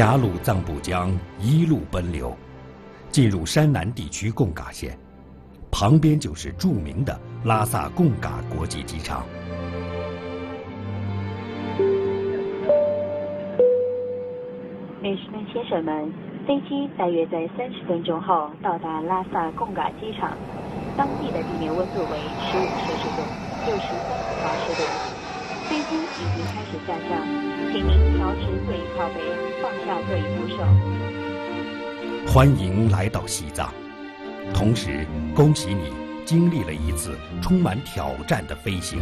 雅鲁藏布江一路奔流，进入山南地区贡嘎县，旁边就是著名的拉萨贡嘎国际机场。女士们、先生们，飞机大约在三十分钟后到达拉萨贡嘎机场，当地的地面温度为十五摄氏度，六十三华氏度，飞机已经开始下降，请您调直座椅靠背，放下座椅扶手。欢迎来到西藏，同时恭喜你经历了一次充满挑战的飞行。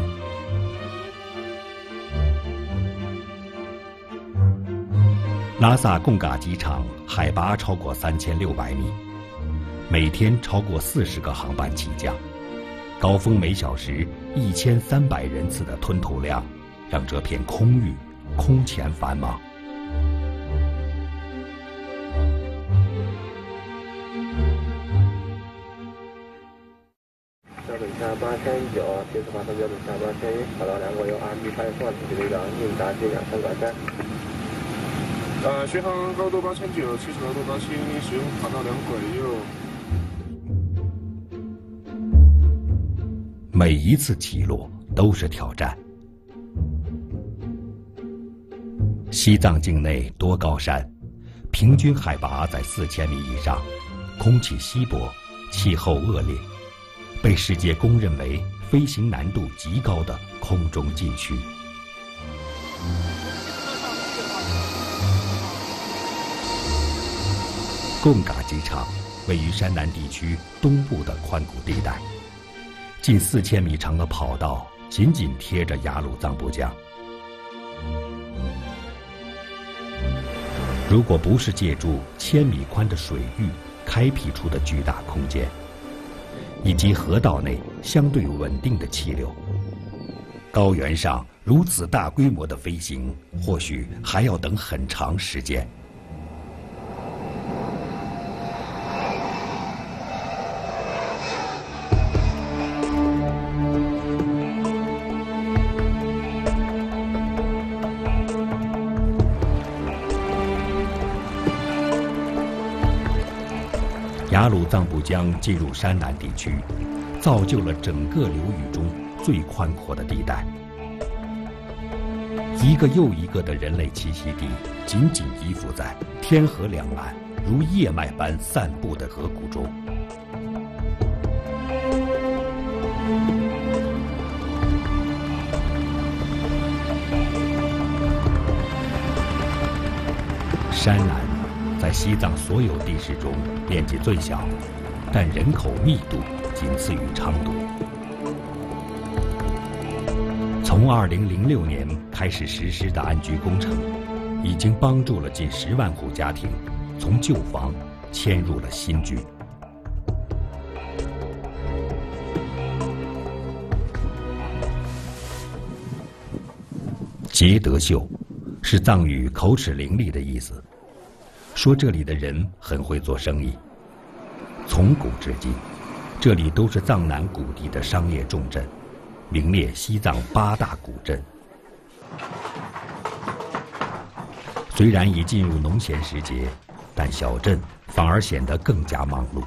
拉萨贡嘎机场海拔超过三千六百米，每天超过四十个航班起降，高峰每小时一千三百人次的吞吐量，让这片空域空前繁忙。标准下八千九，接次发送标准下八千一，跑到两国由 RMB 派送，请旅长应答接两三拐山。呃，巡航高度八千九，起始高度八千一，使用跑道两轨右。每一次起落都是挑战。西藏境内多高山，平均海拔在四千米以上，空气稀薄，气候恶劣，被世界公认为飞行难度极高的空中禁区。贡嘎机场位于山南地区东部的宽谷地带，近四千米长的跑道紧紧贴着雅鲁藏布江。如果不是借助千米宽的水域开辟出的巨大空间，以及河道内相对稳定的气流，高原上如此大规模的飞行，或许还要等很长时间。藏布江进入山南地区，造就了整个流域中最宽阔的地带。一个又一个的人类栖息地，紧紧依附在天河两岸如叶脉般散布的河谷中。山南在西藏所有地市中面积最小，但人口密度仅次于昌都。从2006年开始实施的安居工程，已经帮助了近十万户家庭从旧房迁入了新居。杰德秀，是藏语“口齿伶俐”的意思。说这里的人很会做生意。从古至今，这里都是藏南谷地的商业重镇，名列西藏八大古镇。虽然已进入农闲时节，但小镇反而显得更加忙碌。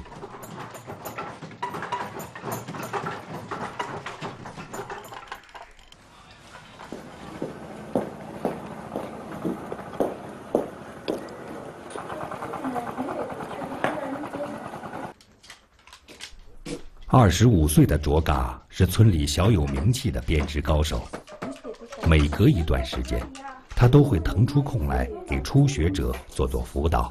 二十五岁的卓嘎是村里小有名气的编织高手。每隔一段时间，他都会腾出空来给初学者做做辅导。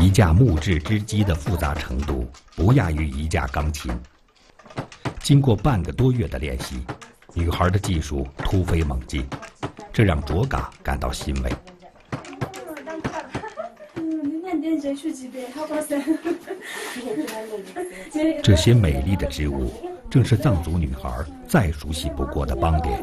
一架木质织机的复杂程度不亚于一架钢琴。经过半个多月的练习，女孩的技术突飞猛进，这让卓嘎感到欣慰。这些美丽的植物，正是藏族女孩再熟悉不过的邦点。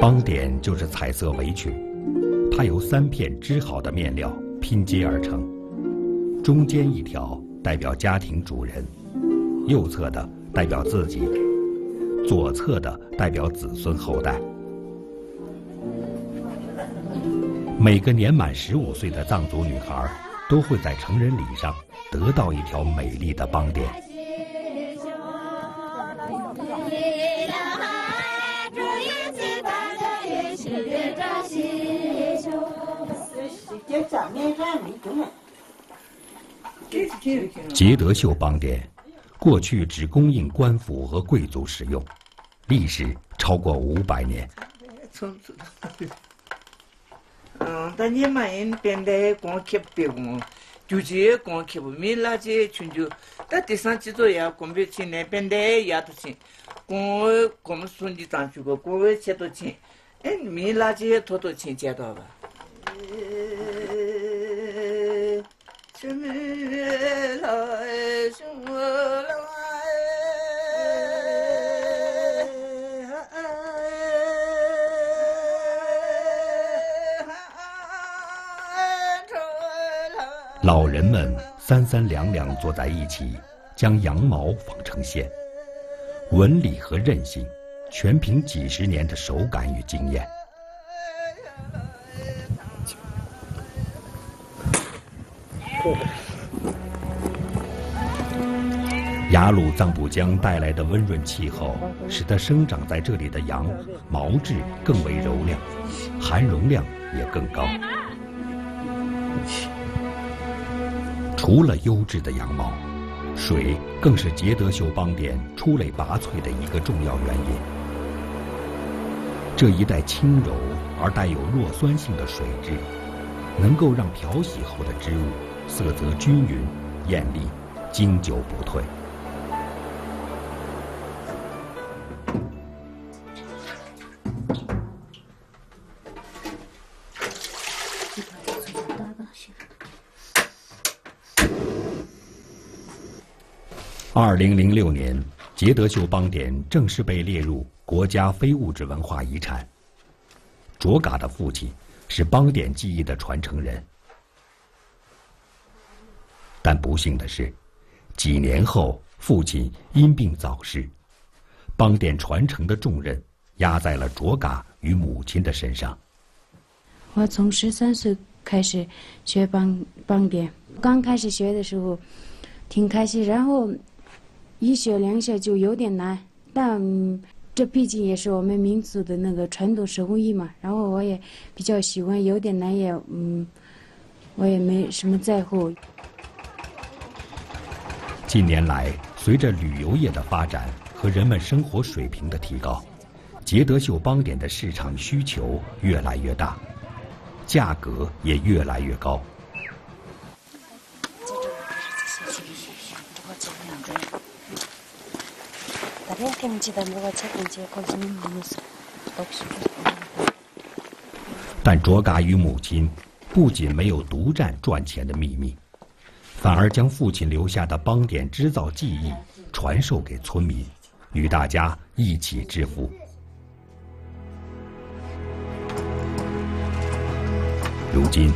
邦点就是彩色围裙，它由三片织好的面料拼接而成，中间一条代表家庭主人，右侧的代表自己，左侧的代表子孙后代。每个年满十五岁的藏族女孩都会在成人礼上得到一条美丽的邦点。杰德秀邦点，过去只供应官府和贵族使用，历史超过五百年。tā nye mā yin pēndē kōng kēp pē kōng, gyū jī kōng kēp, mī lā jī chūn jū, tā tī sāng jī tō yā kōng bē chī nē pēndē yā tō chī, kōng kōng sūn jī tāng chū kō, kōng wē chē tō chī, ēn mī lā jī tō tō chī chē tō bā. Chū mī lā 老人们三三两两坐在一起，将羊毛纺成线，纹理和韧性，全凭几十年的手感与经验。雅鲁藏布江带来的温润气候，使得生长在这里的羊毛质更为柔亮，含绒量也更高。除了优质的羊毛，水更是杰德秀邦店出类拔萃的一个重要原因。这一带轻柔而带有弱酸性的水质，能够让漂洗后的织物色泽均匀、艳丽、经久不退。二零零六年，杰德秀邦典正式被列入国家非物质文化遗产。卓嘎的父亲是邦典技艺的传承人，但不幸的是，几年后父亲因病早逝，邦典传承的重任压在了卓嘎与母亲的身上。我从十三岁开始学邦邦典，刚开始学的时候挺开心，然后。一学两学就有点难，但这毕竟也是我们民族的那个传统手工艺嘛。然后我也比较喜欢，有点难也嗯，我也没什么在乎。近年来，随着旅游业的发展和人们生活水平的提高，杰德秀邦点的市场需求越来越大，价格也越来越高。但卓嘎与母亲不仅没有独占赚钱的秘密，反而将父亲留下的邦点织造技艺传授给村民，与大家一起致富。如今，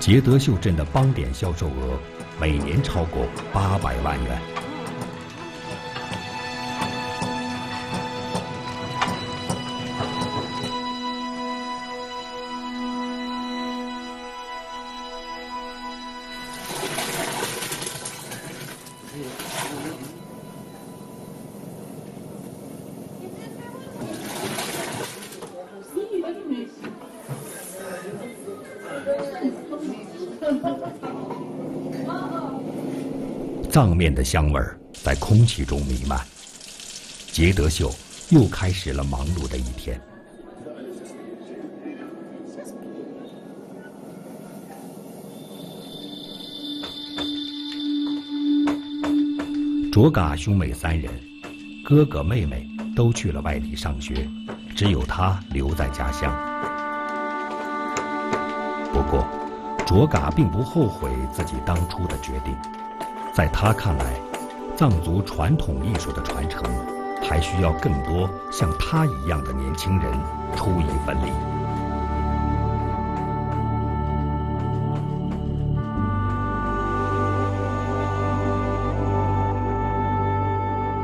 杰德秀镇的邦点销售额每年超过八百万元。上面的香味在空气中弥漫。杰德秀又开始了忙碌的一天。卓嘎兄妹三人，哥哥妹妹都去了外地上学，只有他留在家乡。不过，卓嘎并不后悔自己当初的决定。在他看来藏族传统艺术的传承还需要更多像他一样的年轻人出一份力。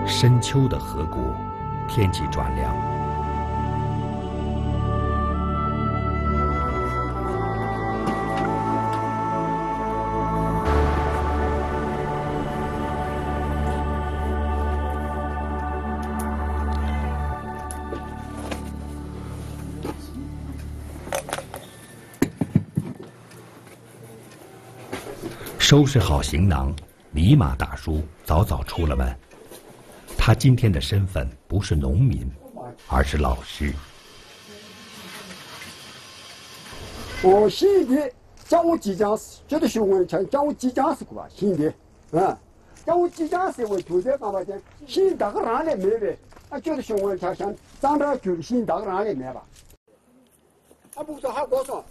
深秋的河谷天气转凉收拾好行囊，尼玛大叔早早出了门。他今天的身份不是农民，而是老师。我现在教我几件事，觉得小文强教我几件事过吧？现在，啊，教我几件事，我就在爸爸讲，现打个让来买呗。啊，觉得小文强想长大就先打个让来买吧。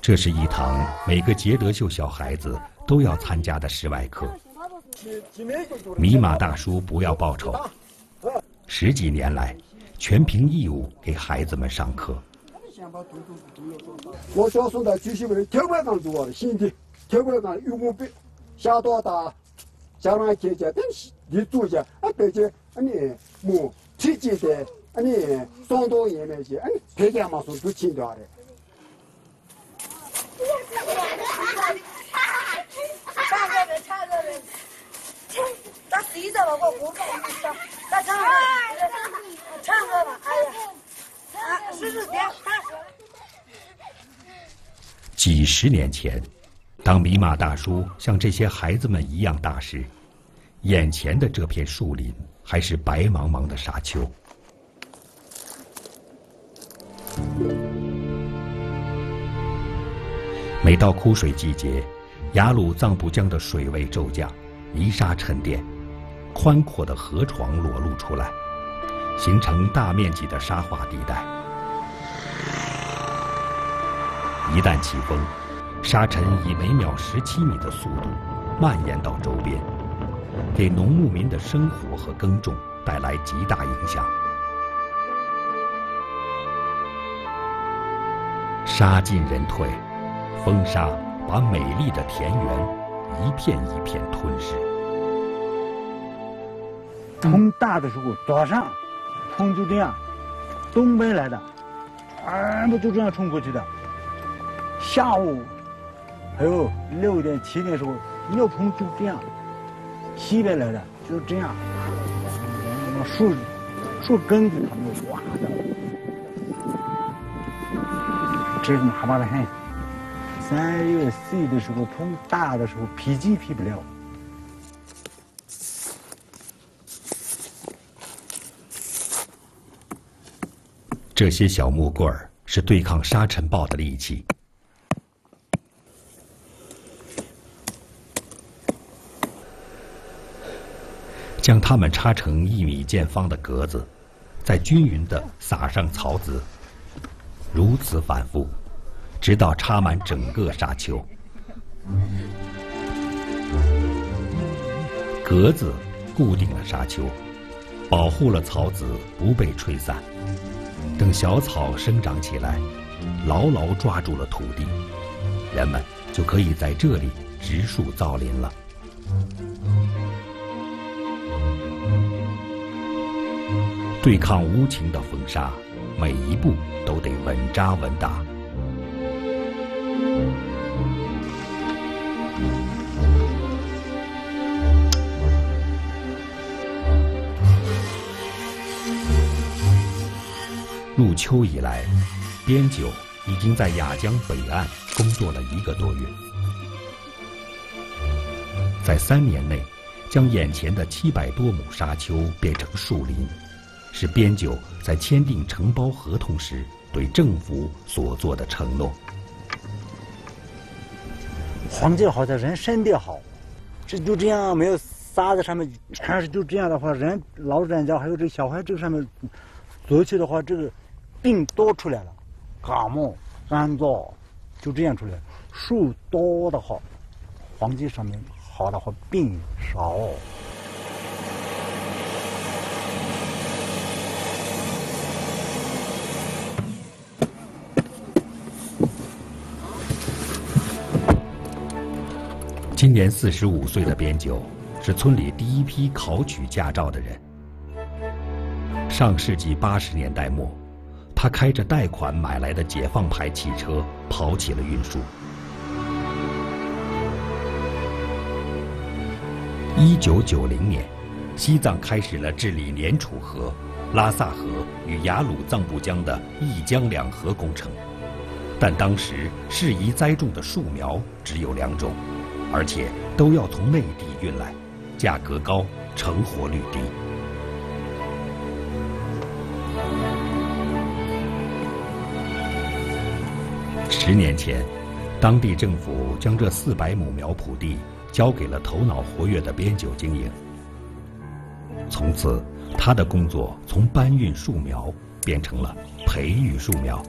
这是一堂每个杰德秀小孩子都要参加的室外课。米马大叔不要报酬，十几年来，全凭义务给孩子们上课。我小时候在举行为铁拐杖做的，现在铁拐杖有我比下多大，家长姐姐，等你做下，啊，大家啊你莫推荐的，啊你双刀也那些，啊你推荐嘛说都听掉的。唱歌的，唱歌的，他洗澡了，我不干，他唱歌，唱歌吧，哎呀，啊，试试点，几十年前，当米马大叔像这些孩子们一样大时，眼前的这片树林还是白茫茫的沙丘。每到枯水季节，雅鲁藏布江的水位骤降，泥沙沉淀，宽阔的河床裸露出来，形成大面积的沙化地带。一旦起风，沙尘以每秒十七米的速度蔓延到周边，给农牧民的生活和耕种带来极大影响。沙进人退。风沙把美丽的田园一片一片吞噬。风大的时候，早上风就这样，东北来的，全部就这样冲过去的。下午还有六点七点时候，鸟风就这样，西边来的就这样，树树根子他们挖的，这个麻烦的很。三月四的时候，风大的时候，劈鸡劈不了。这些小木棍儿是对抗沙尘暴的利器。将它们插成一米见方的格子，再均匀地撒上草籽，如此反复。直到插满整个沙丘，格子固定了沙丘，保护了草籽不被吹散。等小草生长起来，牢牢抓住了土地，人们就可以在这里植树造林了。对抗无情的风沙，每一步都得稳扎稳打。入秋以来，边九已经在雅江北岸工作了一个多月。在三年内，将眼前的七百多亩沙丘变成树林，是边九在签订承包合同时对政府所做的承诺。环境好，的人身体好，这就这样没有沙子上面全是就这样的话，人老人家还有这小孩这个上面走起的话，这个病多出来了，感冒、干燥，就这样出来。树多的话，环境上面好的话，病少。今年四十五岁的边九，是村里第一批考取驾照的人。上世纪八十年代末，他开着贷款买来的解放牌汽车跑起了运输。一九九零年，西藏开始了治理莲楚河、拉萨河与雅鲁藏布江的一江两河工程，但当时适宜栽种的树苗只有两种，而且都要从内地运来，价格高，成活率低。十年前，当地政府将这四百亩苗圃地交给了头脑活跃的边九经营。从此，他的工作从搬运树苗变成了培育树苗。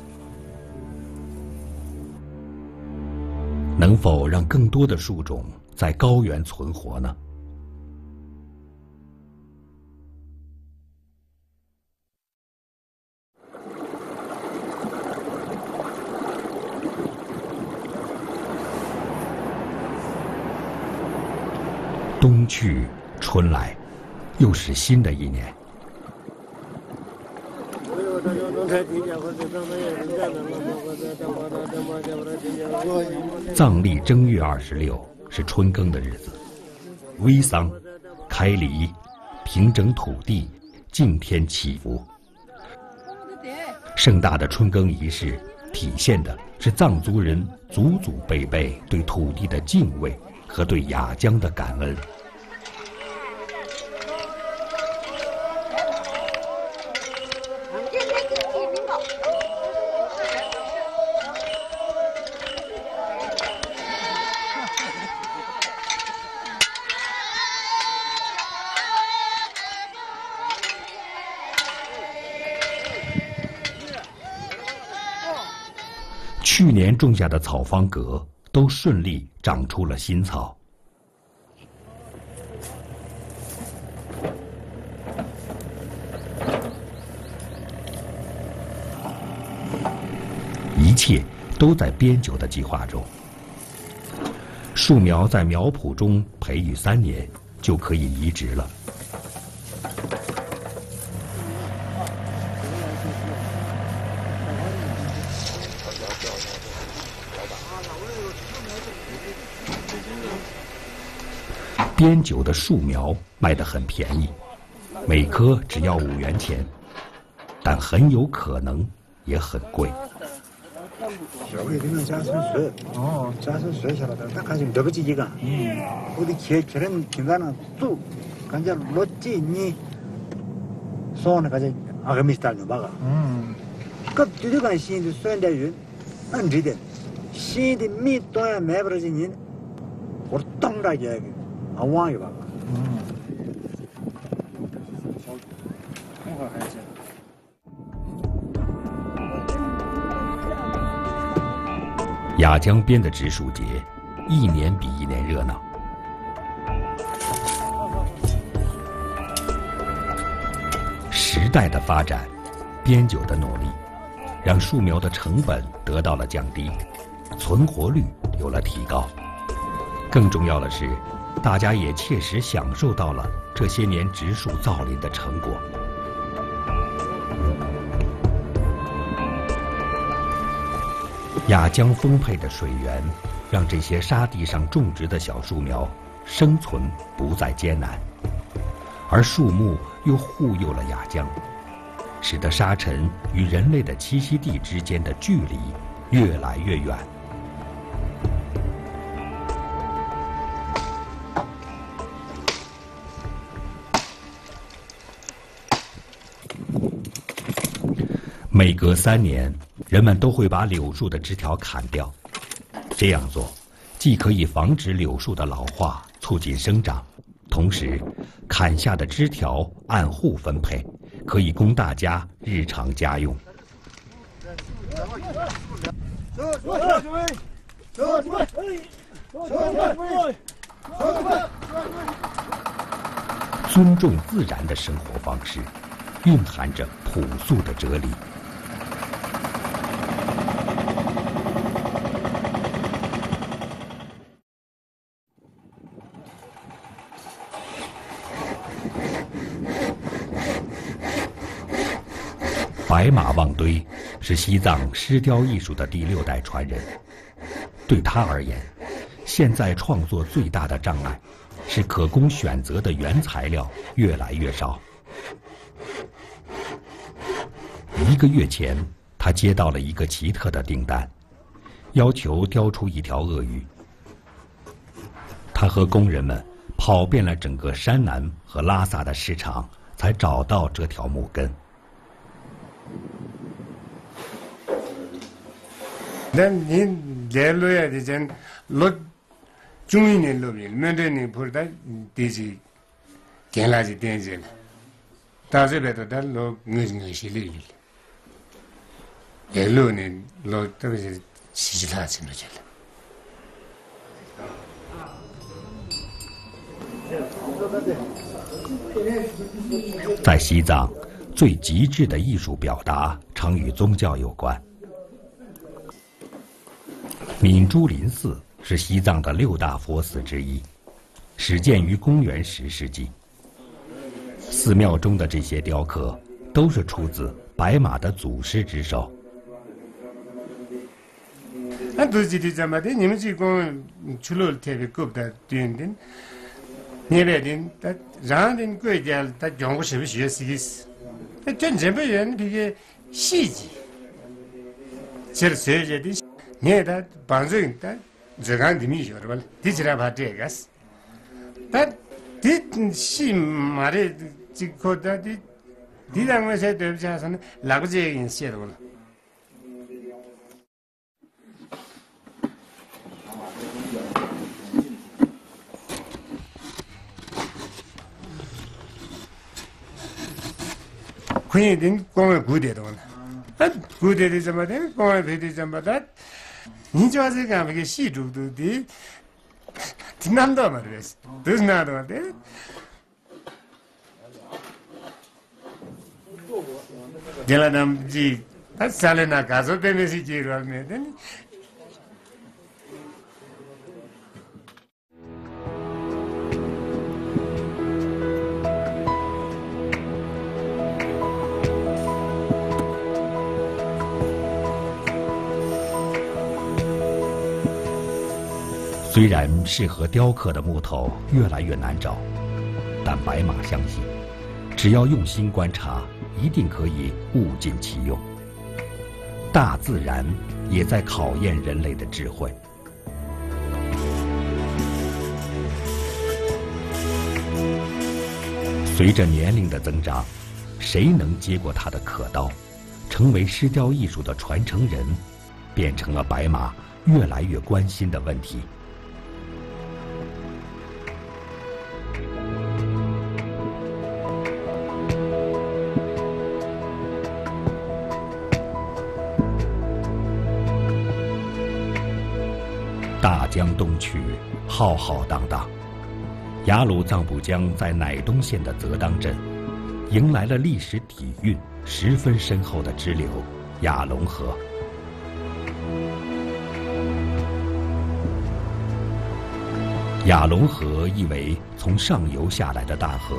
能否让更多的树种在高原存活呢？冬去春来，又是新的一年。藏历正月二十六是春耕的日子，微桑、开犁、平整土地、敬天祈福。盛大的春耕仪式，体现的是藏族人祖祖辈辈对土地的敬畏和对雅江的感恩。去年种下的草方格都顺利长出了新草。一切都在编酒的计划中。树苗在苗圃中培育三年，就可以移植了。编酒的树苗卖得很便宜，每棵只要五元钱，但很有可能也很贵。小孩子们家生水，哦，家生水下来的，他看见得不起这个。嗯，我的钱全人平常呢做，感觉落地你，说呢感觉阿个没打牛巴个。嗯，个对这个新的酸的人，俺这点，新的米多呀买不着钱，我当着这个。啊，网一把。嗯。很好，还是。雅江边的植树节，一年比一年热闹。时代的发展，编酒的努力，让树苗的成本得到了降低，存活率有了提高。更重要的是。大家也切实享受到了这些年植树造林的成果。雅江丰沛的水源，让这些沙地上种植的小树苗生存不再艰难，而树木又护佑了雅江，使得沙尘与人类的栖息地之间的距离越来越远。每隔三年，人们都会把柳树的枝条砍掉。这样做，既可以防止柳树的老化，促进生长，同时，砍下的枝条按户分配，可以供大家日常家用。尊重自然的生活方式，蕴含着朴素的哲理。白马望堆是西藏石雕艺术的第六代传人。对他而言，现在创作最大的障碍是可供选择的原材料越来越少。一个月前，他接到了一个奇特的订单，要求雕出一条鳄鱼。他和工人们跑遍了整个山南和拉萨的市场，才找到这条木根。那你来洛亚的讲，洛中一年洛面，面对你不是他地基，建垃圾电子了，到这边的他洛我我是累了，来洛呢洛特别是稀稀拉什么去了。在西藏，最极致的艺术表达常与宗教有关。敏珠林寺是西藏的六大佛寺之一，始建于公元十世纪。寺庙中的这些雕刻，都是出自白马的祖师之手。 녜다 반제인다 제간 디미 저발 디지라 바데가스 다 디시 말에 지코다 디 디랑에서 되자서는 라그제 인시에도 군이 된 공을 구대도 아 구대리 좀마다 공을 배대 좀마다 니저세 가게 시주도디 디남다 말레스 드스나도 데 젤라남지 ᱛᱟᱥᱟᱞᱮᱱᱟ ᱜᱟᱡᱚ ᱛᱮᱢᱮᱥᱤ ᱡᱤᱨᱟᱞ ᱢᱮᱫᱮᱱ 虽然适合雕刻的木头越来越难找，但白马相信，只要用心观察，一定可以物尽其用。大自然也在考验人类的智慧。随着年龄的增长，谁能接过他的刻刀，成为石雕艺术的传承人，变成了白马越来越关心的问题。江东去，浩浩荡荡。雅鲁藏布江在乃东县的泽当镇，迎来了历史底蕴十分深厚的支流——雅龙河。雅龙河意为从上游下来的大河，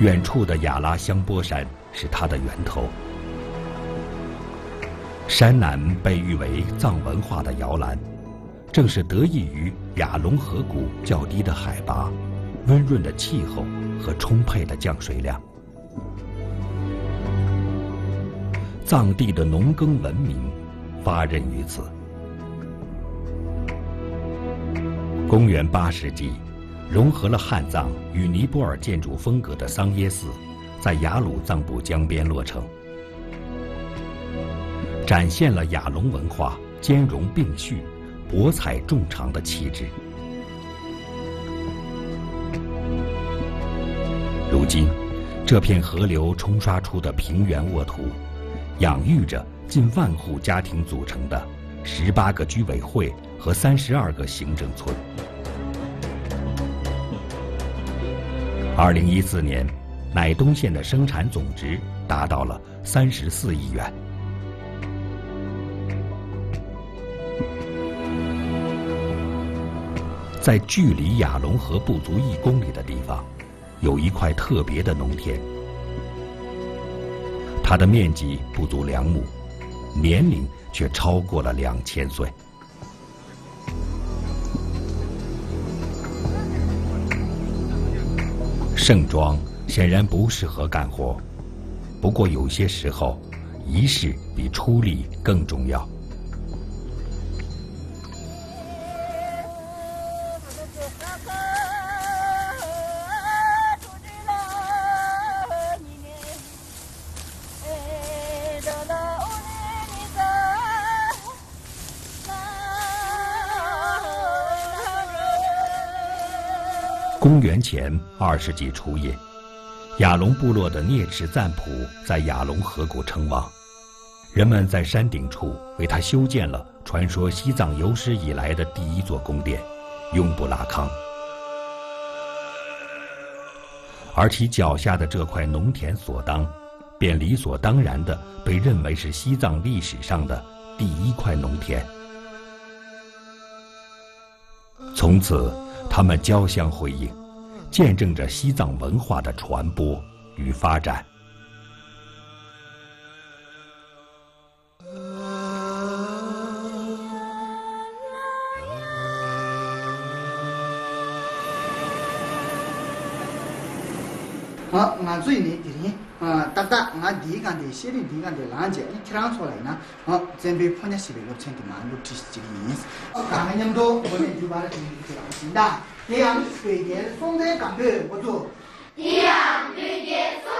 远处的雅拉香波山是它的源头。山南被誉为藏文化的摇篮。正是得益于雅龙河谷较低的海拔、温润的气候和充沛的降水量，藏地的农耕文明发轫于此。公元八世纪，融合了汉藏与尼泊尔建筑风格的桑耶寺，在雅鲁藏布江边落成，展现了雅龙文化兼容并蓄。博采众长的气质。如今，这片河流冲刷出的平原沃土，养育着近万户家庭组成的十八个居委会和三十二个行政村。二零一四年，乃东县的生产总值达到了三十四亿元。在距离雅龙河不足一公里的地方，有一块特别的农田。它的面积不足两亩，年龄却超过了两千岁。盛装显然不适合干活，不过有些时候，仪式比出力更重要。前二世纪初叶，雅龙部落的聂池赞普在雅龙河谷称王，人们在山顶处为他修建了传说西藏有史以来的第一座宫殿——雍布拉康，而其脚下的这块农田所当，便理所当然地被认为是西藏历史上的第一块农田。从此，他们交相辉映。见证着西藏文化的传播与发展。好，俺最你。 딱딱 nga dii gandhi, shiri dii gandhi lanche, 이 kiraan sola ina, zenbi ponya shibi lopchenki maa lupchish chigi yins. Kanga nyamdo, bole yubara chigi kiraan sinda, diyang suige, songde kambu, bozo. Diyang suige, songde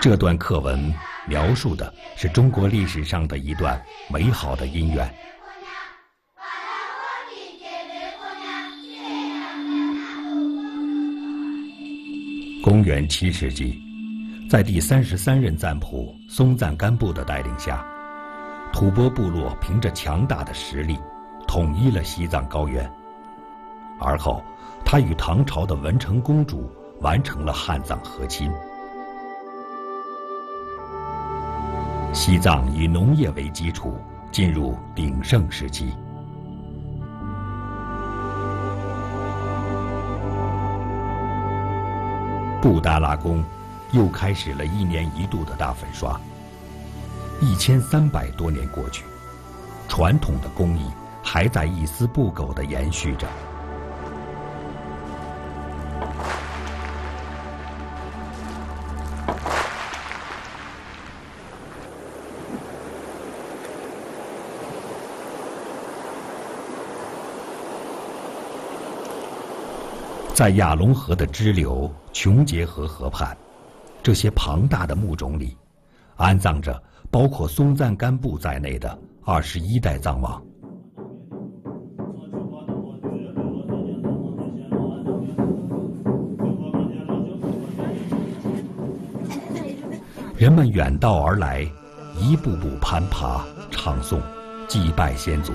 这段课文描述的是中国历史上的一段美好的姻缘。公元七世纪，在第三十三任赞普松赞干布的带领下，吐蕃部落凭着强大的实力，统一了西藏高原。而后，他与唐朝的文成公主完成了汉藏和亲。西藏以农业为基础，进入鼎盛时期。布达拉宫又开始了一年一度的大粉刷。一千三百多年过去，传统的工艺还在一丝不苟地延续着。在亚龙河的支流琼结河河畔，这些庞大的墓冢里，安葬着包括松赞干布在内的二十一代藏王。人们远道而来，一步步攀爬、唱诵、祭拜先祖。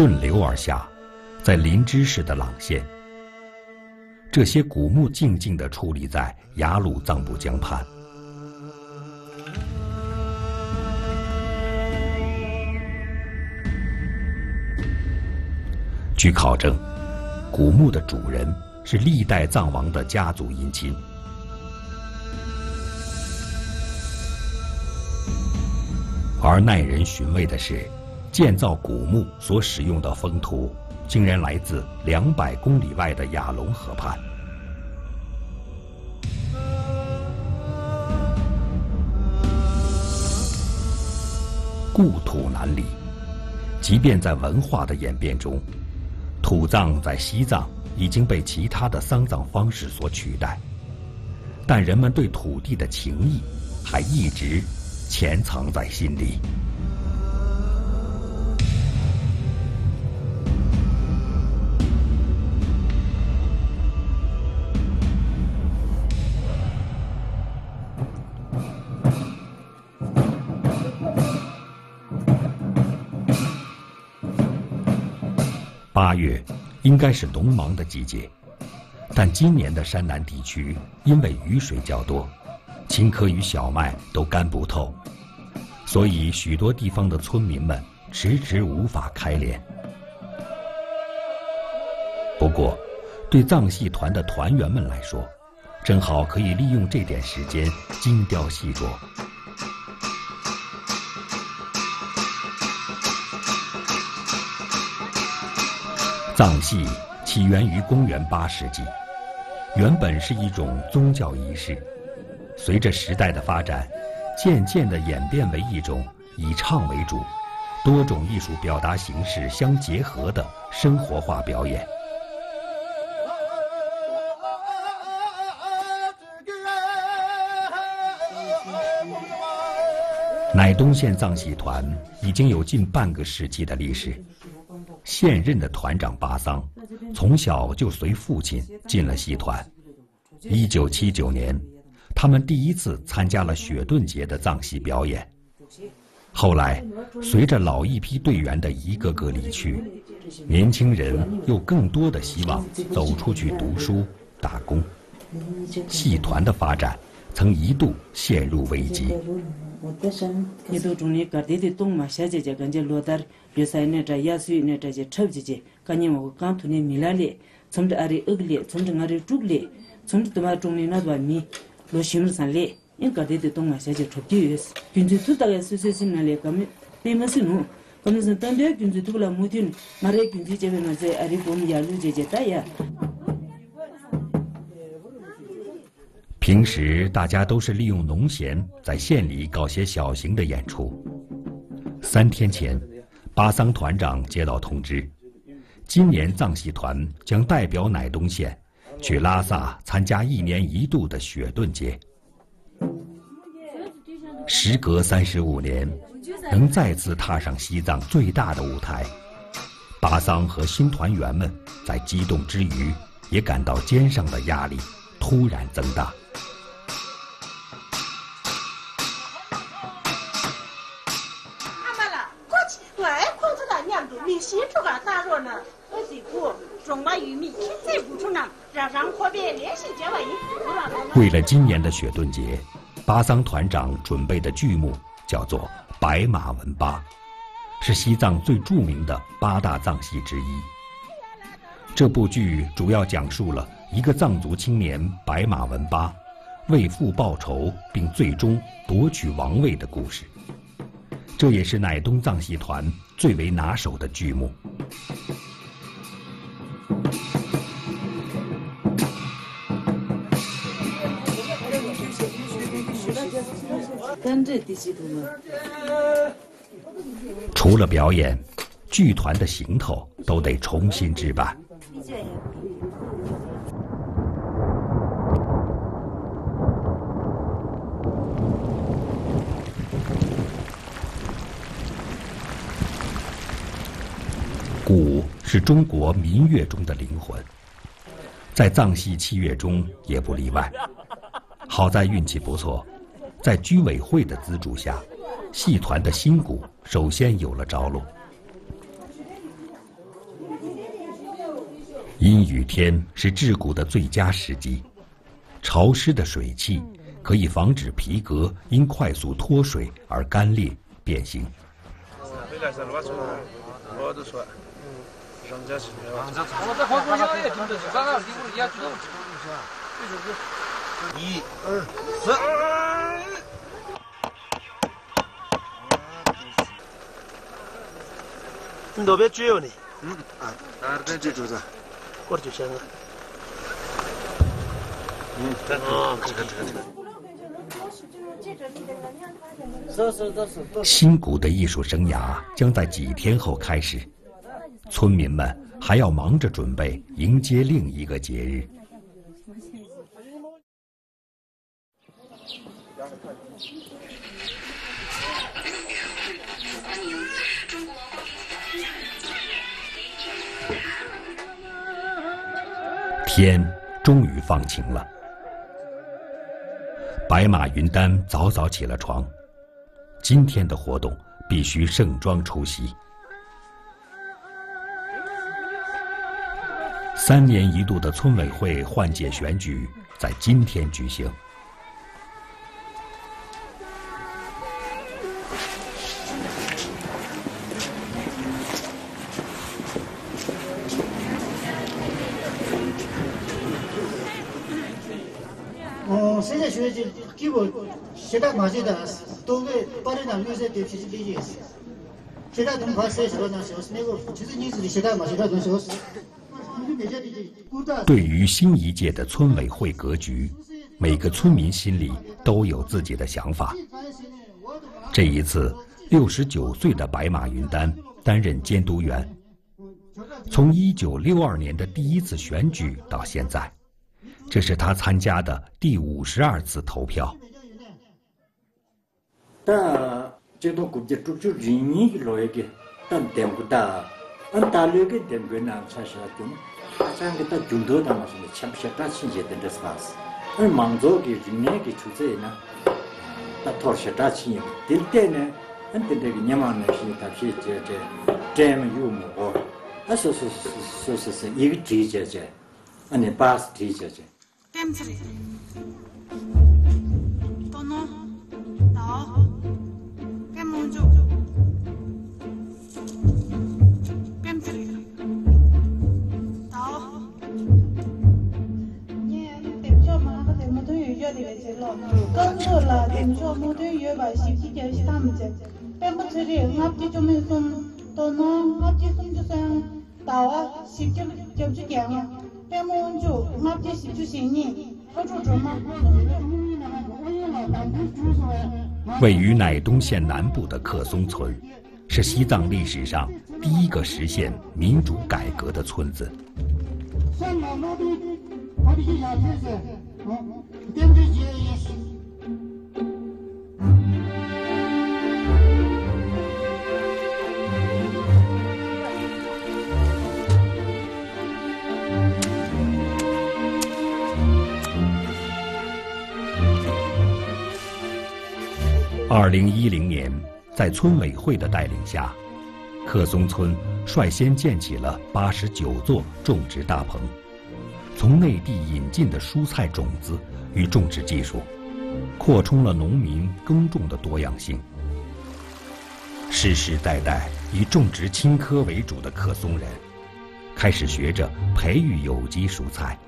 顺流而下，在林芝市的朗县，这些古墓静静地矗立在雅鲁藏布江畔。据考证，古墓的主人是历代藏王的家族姻亲。而耐人寻味的是，建造古墓所使用的封土，竟然来自两百公里外的雅龙河畔。故土难离，即便在文化的演变中，土葬在西藏已经被其他的丧葬方式所取代，但人们对土地的情谊，还一直。潜藏在心里。八月应该是农忙的季节，但今年的山南地区因为雨水较多，青稞与小麦都干不透，所以许多地方的村民们迟迟无法开镰。不过，对藏戏团的团员们来说，正好可以利用这点时间精雕细琢。藏戏起源于公元八世纪，原本是一种宗教仪式，随着时代的发展，渐渐地演变为一种以唱为主、多种艺术表达形式相结合的生活化表演。乃东县藏戏团已经有近半个世纪的历史。现任的团长巴桑，从小就随父亲进了戏团。一九七九年，他们第一次参加了雪顿节的藏戏表演。后来，随着老一批队员的一个个离去，年轻人又更多的希望走出去读书、打工，戏团的发展曾一度陷入危机。平时大家都是利用农闲在县里搞些小型的演出三天前巴桑团长接到通知，今年藏戏团将代表乃东县去拉萨参加一年一度的雪顿节。时隔三十五年，能再次踏上西藏最大的舞台，巴桑和新团员们在激动之余，也感到肩上的压力突然增大。为了今年的雪顿节，巴桑团长准备的剧目叫做《白马文巴》，是西藏最著名的八大藏戏之一。这部剧主要讲述了一个藏族青年白马文巴为父报仇，并最终夺取王位的故事。这也是乃东藏戏团最为拿手的剧目。除了表演，剧团的行头都得重新置办。鼓是中国民乐中的灵魂，在藏戏器乐中也不例外。好在运气不错。在居委会的资助下，戏团的新鼓首先有了着落。阴雨天是制鼓的最佳时机，潮湿的水汽可以防止皮革因快速脱水而干裂变形。一、二、三。你那边追我呢？嗯啊，这这就是，过来就行了。嗯，这个这个这个。新谷的艺术生涯将在几天后开始，村民们还要忙着准备迎接另一个节日。天终于放晴了，白马云丹早早起了床。今天的活动必须盛装出席。三年一度的村委会换届选举在今天举行。对于新一届的村委会格局，每个村民心里都有自己的想法。这一次，六十九岁的白马云丹担任监督员。从一九六二年的第一次选举到现在，这是他参加的第五十二次投票。tā chikdō kubje chukchū rīñī ki lōya ki tā dēmgu tā ān tā lōya ki dēmgu nā chā shā tūna chāng ki tā gyūndō tā mā shīni chāp shā tā shīn yé tēn rās mās ān māngzō ki rīñī ki chūcē yé nā tā thor shā tā shīn yé dēl tē nā ān tēn tē ki nyamā nā shīni tā shī chē chē dēm yū mō gō ā sō sō sō sō sō yī ki chē chē ān yé bās chē chē 位于乃东县南部的克松村，是西藏历史上第一个实现民主改革的村子。的是。二零一零年，在村委会的带领下，克松村率先建起了八十九座种植大棚。从内地引进的蔬菜种子与种植技术，扩充了农民耕种的多样性。世世代代以种植青稞为主的克松人，开始学着培育有机蔬菜。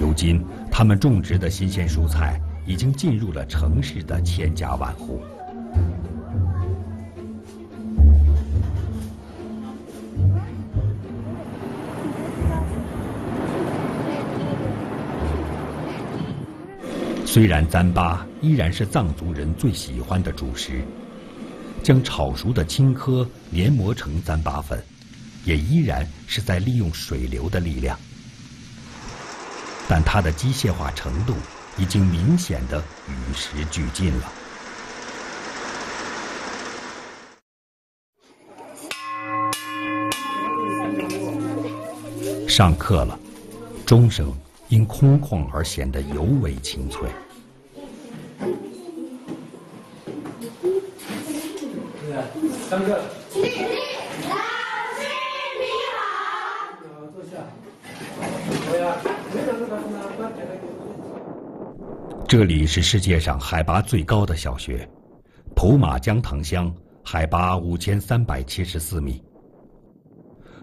如今，他们种植的新鲜蔬菜已经进入了城市的千家万户。虽然糌粑依然是藏族人最喜欢的主食，将炒熟的青稞研磨成糌粑粉，也依然是在利用水流的力量。但它的机械化程度已经明显的与时俱进了。上课了，钟声因空旷而显得尤为清脆。上课。这里是世界上海拔最高的小学，普马江塘乡，海拔五千三百七十四米。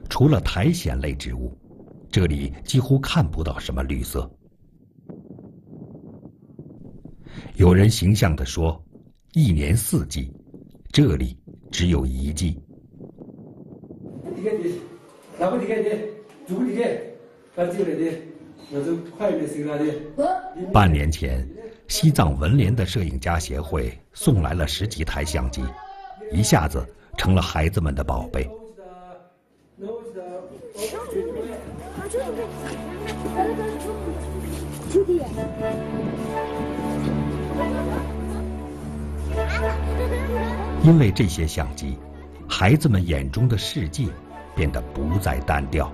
除了苔藓类植物，这里几乎看不到什么绿色。有人形象地说：“一年四季，这里只有一季。”半年前，西藏文联的摄影家协会送来了十几台相机，一下子成了孩子们的宝贝。因为这些相机，孩子们眼中的世界变得不再单调。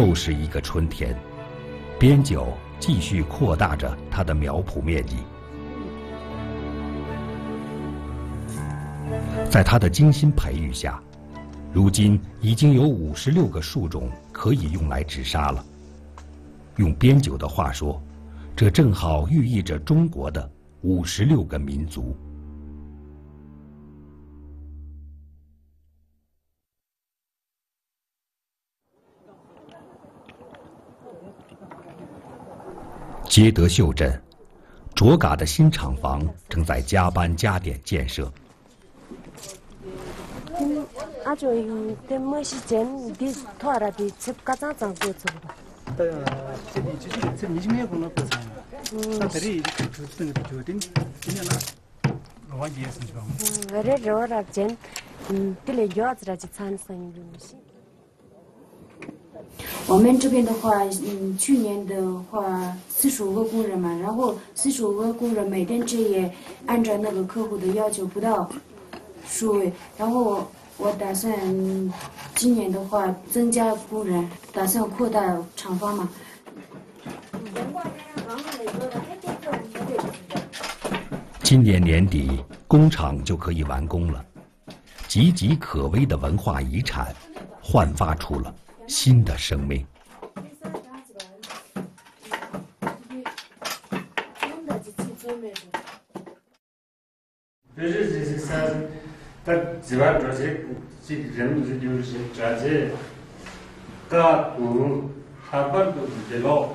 又是一个春天，边九继续扩大着它的苗圃面积。在他的精心培育下，如今已经有五十六个树种可以用来治沙了。用边九的话说，这正好寓意着中国的五十六个民族。接德秀镇，卓嘎的新厂房正在加班加点建设。아 我们这边的话，嗯，去年的话四十五个工人嘛，然后四十五个工人每天这也按照那个客户的要求不到数位，然后我我打算今年的话增加工人，打算扩大厂房嘛。今年年底工厂就可以完工了，岌岌可危的文化遗产焕发出了新的生命。这是这是啥？他几万多些，这人是就是这些，他嗯，还不都是老，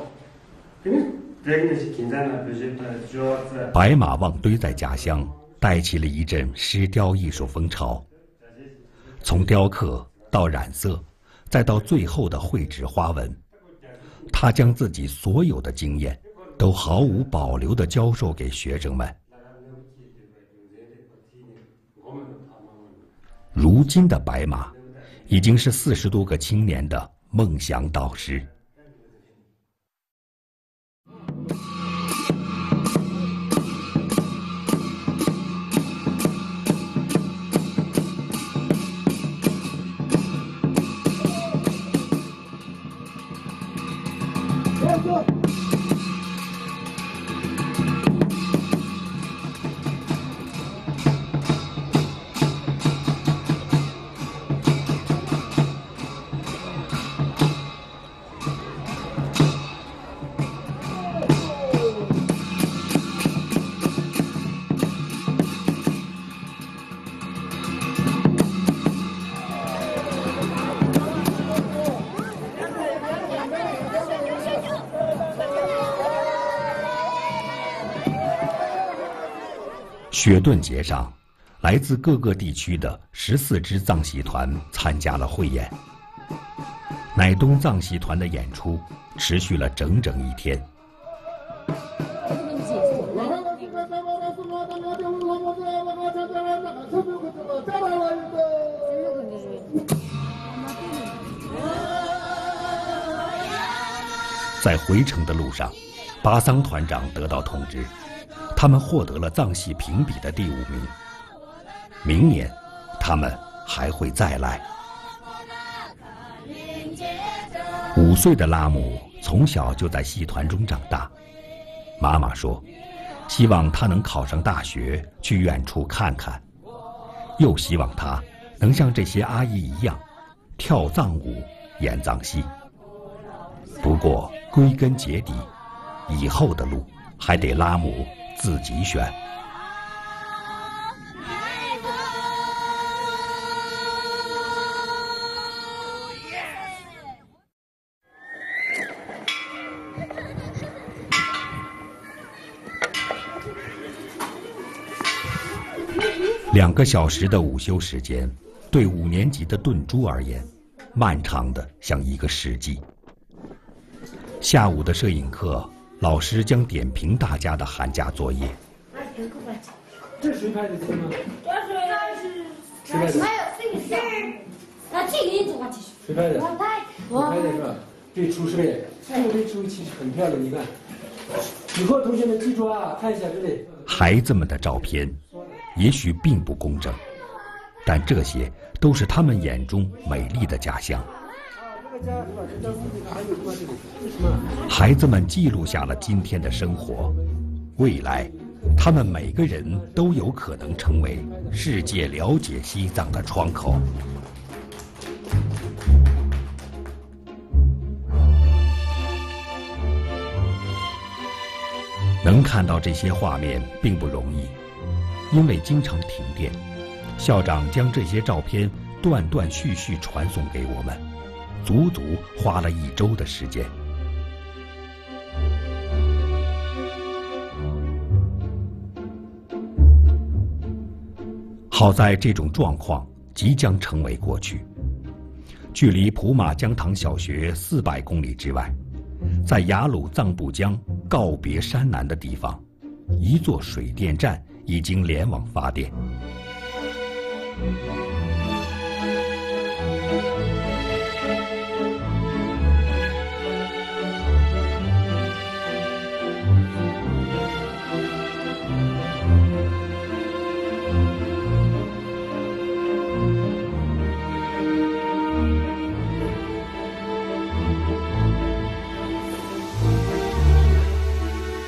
因为这个是现在呢，就是他主要是。白马望堆在家乡带起了一阵石雕艺术风潮，从雕刻到染色，再到最后的绘制花纹，他将自己所有的经验都毫无保留地教授给学生们。如今的白马，已经是四十多个青年的梦想导师。雪顿节上，来自各个地区的十四支藏戏团参加了汇演。乃东藏戏团的演出持续了整整一天。在回程的路上，巴桑团长得到通知。他们获得了藏戏评比的第五名。明年，他们还会再来。五岁的拉姆从小就在戏团中长大，妈妈说，希望他能考上大学，去远处看看，又希望他能像这些阿姨一样，跳藏舞、演藏戏。不过，归根结底，以后的路还得拉姆。自己选。两个小时的午休时间，对五年级的顿珠而言，漫长的像一个世纪。下午的摄影课。老师将点评大家的寒假作业。这是谁拍的？这个吗？这是。谁拍的？那这个你怎么继续？谁拍的？我拍的。我拍的是吧？这出是呗？这个出其实很漂亮，你看。以后同学们记住啊，看一下这里。孩子们的照片，也许并不工整，但这些都是他们眼中美丽的家乡。孩子们记录下了今天的生活，未来，他们每个人都有可能成为世界了解西藏的窗口。能看到这些画面并不容易，因为经常停电。校长将这些照片断断续续传送给我们，足足花了一周的时间。好在这种状况即将成为过去。距离普马江塘小学四百公里之外，在雅鲁藏布江告别山南的地方，一座水电站已经联网发电。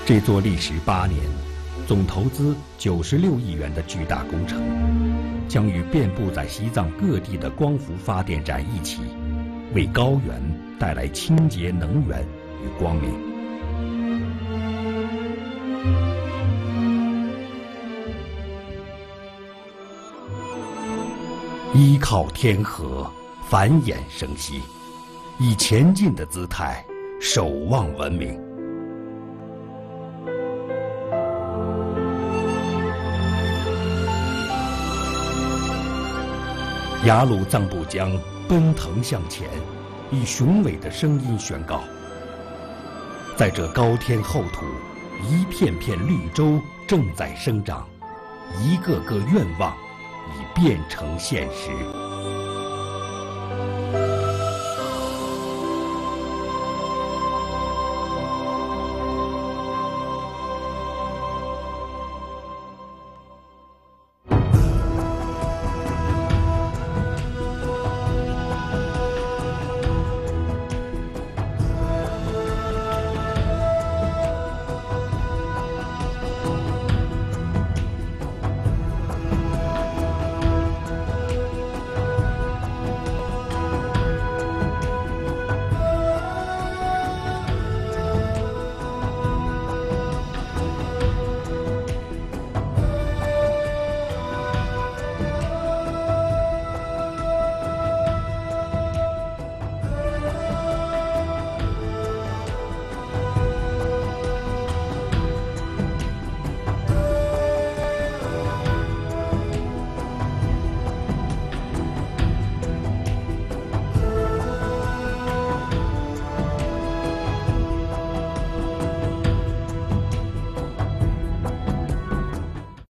这座历时八年、总投资九十六亿元的巨大工程，将与遍布在西藏各地的光伏发电站一起，为高原带来清洁能源与光明。依靠天河，繁衍生息，以前进的姿态守望文明。雅鲁藏布江奔腾向前，以雄伟的声音宣告：在这高天厚土，一片片绿洲正在生长，一个个愿望已变成现实。